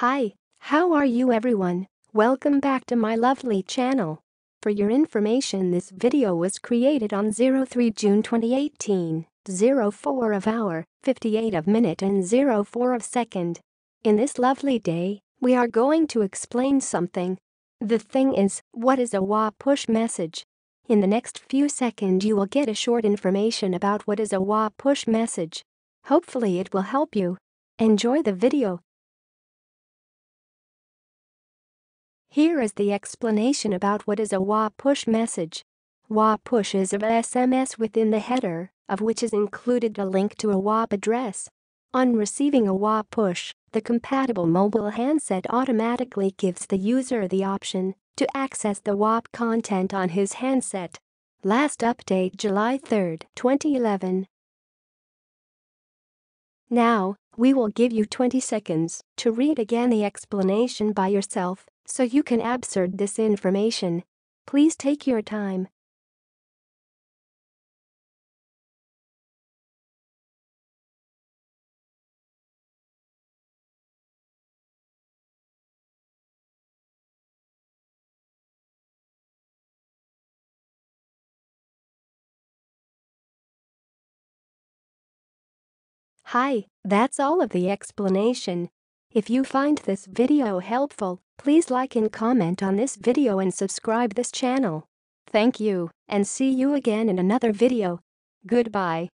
Hi, how are you everyone? Welcome back to my lovely channel. For your information this video was created on 03 June 2018, 04 of hour, 58 of minute and 04 of second. In this lovely day, we are going to explain something. The thing is, what is a WAP push message? In the next few seconds you will get a short information about what is a WAP push message. Hopefully it will help you. Enjoy the video. Here is the explanation about what is a WAP push message. WAP push is a SMS within the header, of which is included a link to a WAP address. On receiving a WAP push, the compatible mobile handset automatically gives the user the option to access the WAP content on his handset. Last update July 3, 2011. Now, we will give you 20 seconds to read again the explanation by yourself so you can absorb this information. Please take your time. Hi, that's all of the explanation. If you find this video helpful, please like and comment on this video and subscribe this channel. Thank you, and see you again in another video. Goodbye.